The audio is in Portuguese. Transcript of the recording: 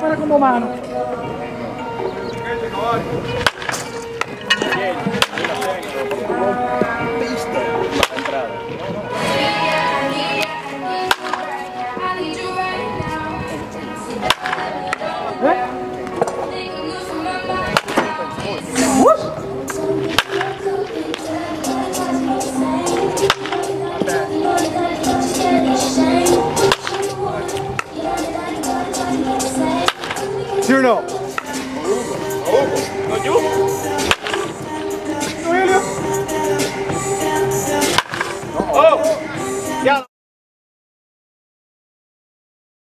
Para com o mano. Juno.